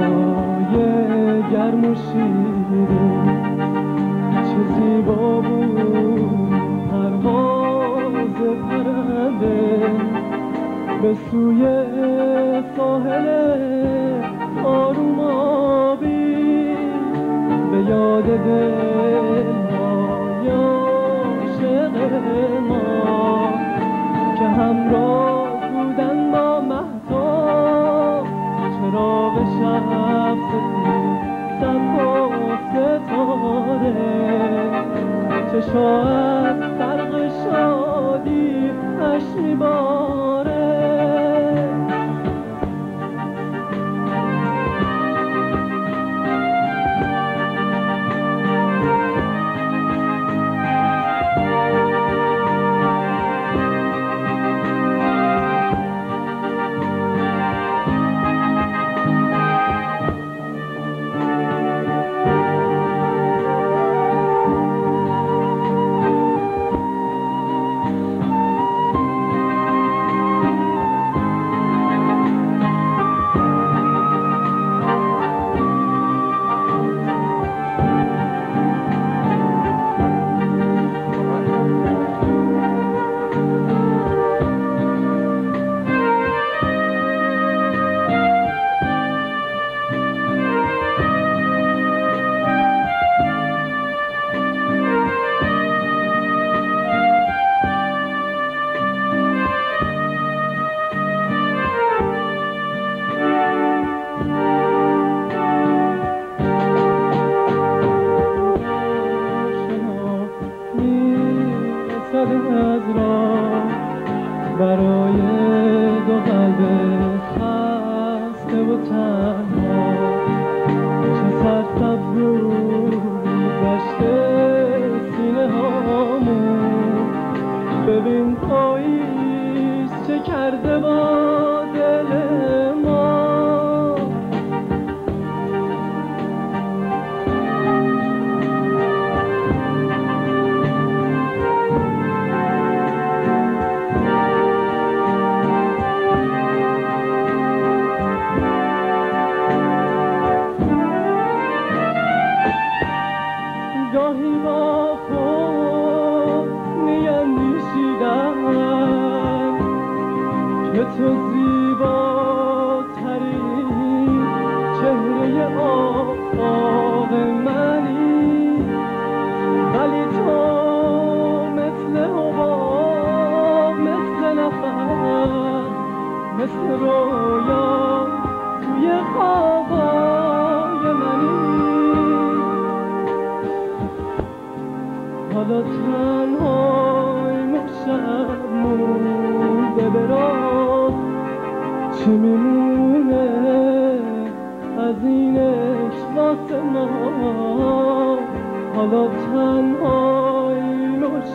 هوای گرم و شیرین. چه زیبا بود پرواز پرنده به سوی ساحل آروم آبی. به یاد دلهای عاشق ما. که همراه چشات فرق شادی اش میباره از راه برای دو قلب خسته و تنها. چه سرسبزون گشته سینه هامون. ببین پاییز چه کرده با گاهی با خود میاندیشیدم. که تو زیباترین چی میمونه از این عشق واسه ما؟ حالا تنهای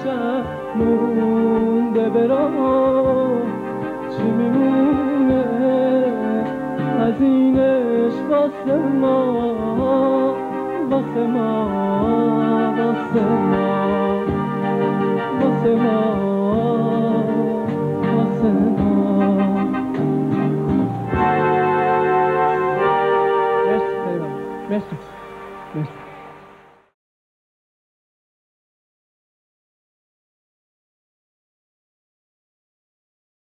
شب مونده به راه. چی میمونه از این عشق واسه ما واسه ما. واسه ما واسه